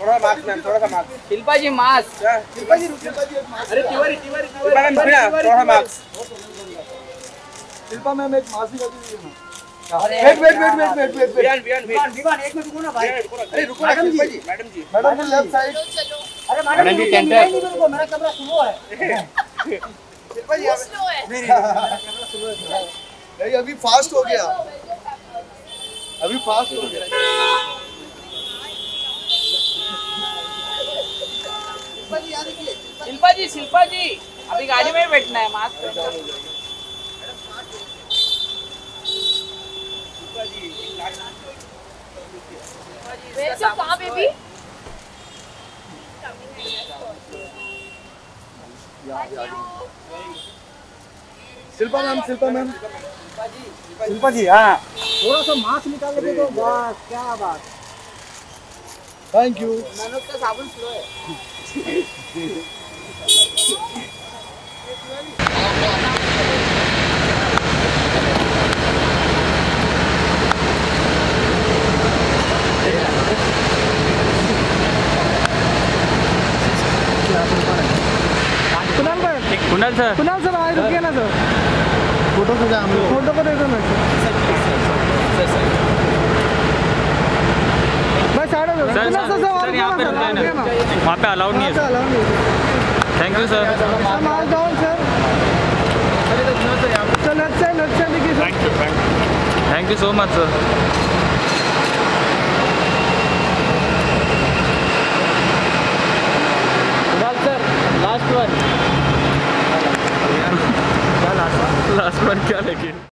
थोड़ा marks ma'am थोड़ा सा मार्क्स शिल्पा जी मास्क शिल्पा जी शिल्पा जी अरे तिवारी तिवारी मैम थोड़ा मार्क्स शिल्पा मैम एक मासी का दीजिए wait wait wait wait wait wait Biyan Biyan Vivaan Vivaan एक मिनट रुको ना भाई। अरे रुको ना जी मैडम जी। मैडम जी लेफ़्ट साइड। अरे मैडम जी center. नहीं नहीं रुको मेरा कैमरा स्लो है। शिल्पा जी आप- स्लो है। अभी फास्ट हो गया। अभी फास्ट हो गया। शिल्पा जी शिल्पा जी अभी गाड़ी में बैठना है mask car, baby? Shilpa ma'am Shilpa ma'am. Shilpa ji हाँ। थोड़ा सा मास्क निकाल दे दो बस क्या बात। थैंक यू मनोज का साबुन स्लो है कुणाल भाई कुणाल सर? कुणाल सर आए रुकिए ना सर. फ़ोटो खींचा हम लोग फ़ोटो को दे दो ना भाई साइड हो सर सर यहाँ पे रुक जाए वहाँ पे अलाउड नहीं है। Thank you sir thank you so much sir sir last one last one क्या लेके?